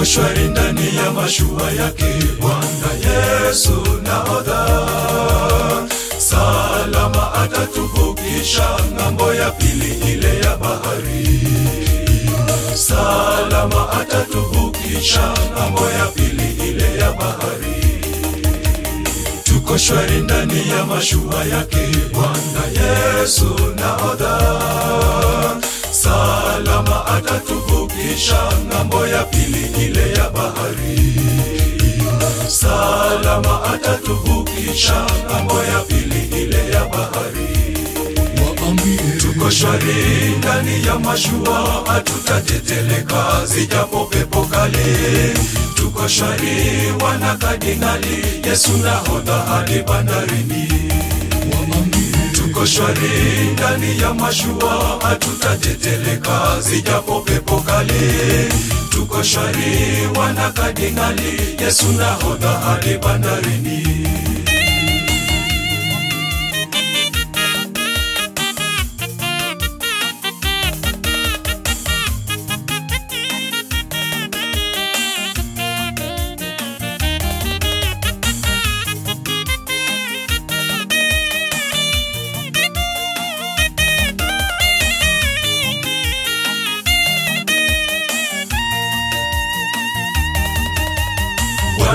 tuko shwari ndani ya mashua yake Bwana Yesu nahodha, salama atatuvukisha ng'ambo ya pili ile ya bahari, salama atatuvukisha ng'ambo ya pili ile ya bahari. Tuko shwari ndani ya mashua yake Bwana Yesu nahodha, salama atatuvukisha ng'ambo ya pili ile ya bahari, salama atatuvukisha ng'ambo ya pili ile ya bahari. Tuko shwari ndani ya mashua, hatutateteleka zijapo pepo kali. Tuko shwari wana kardinali, Yesu nahodha hadi bandarini. Tuko shwari ndani ya mashua, hatutateteleka zijapo pepo kali. Tuko shwari wana kardinali, Yesu nahodha hadi bandarini.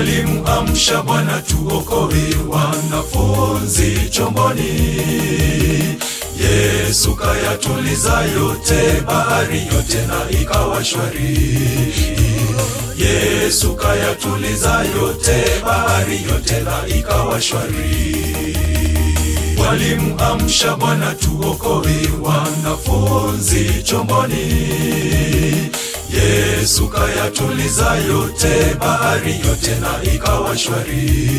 Mwalimu amsha Bwana tuokoe wanafunzi chomboni. Yesu kayatuliza yote, bahari yote na ikawa shwari. Yesu kayatuliza yote, bahari yote na ikawa shwari. Mwalimu amsha Bwana tuokoe wanafunzi chomboni. Yesu kayatuliza yote, bahari yote na ikawa shwari.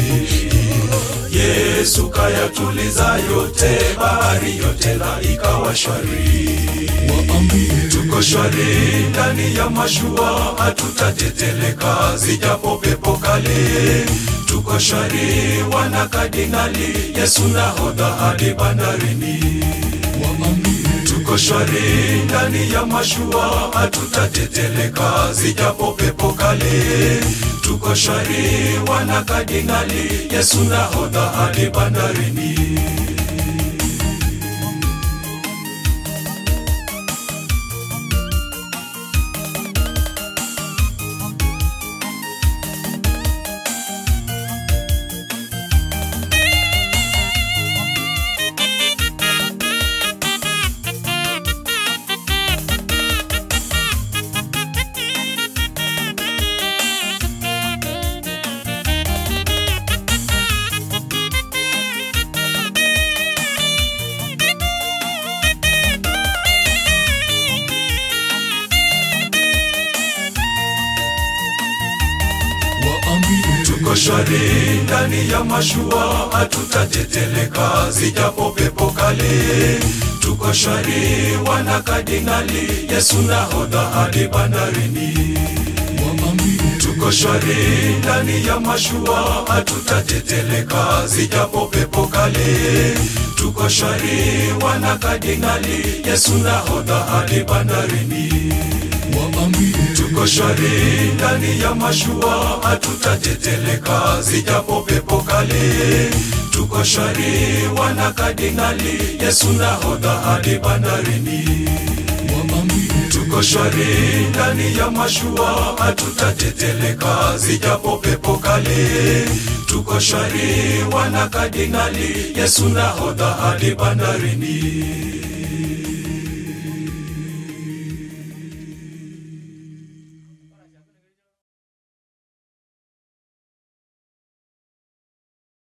Yesu kayatuliza yote, bahari yote na ikawa shwari. Tuko shwari ndani ya mashua, hatutateteleka zijapo pepo kali. Tuko shwari wana kadinali Yesu nahodha hadi bandarini. Tuko shwari ndani ya mashua, hatutateteleka zijapo pepo kali. Tuko shwari wana kardinali, Yesu nahodha hadi bandarini. Shwari ndani ya mashua, hatutateteleka zijapo pepo kali. Tuko shwari wana kadinali Yesu nahodha hadi bandarini. Tuko shwari ndani ya mashua, hatutateteleka zijapo pepo kali. Tuko shwari wana kardinali, Yesu nahodha hadi bandarini. Tuko shwari ndani ya mashua, hatutateteleka zijapo pepo kali. Tuko shwari wana kardinali, Yesu nahodha hadi bandarini. Tuko shwari ndani ya mashua, hatutateteleka zijapo pepo kali. Tuko shwari wana kardinali, Yesu nahodha hadi bandarini.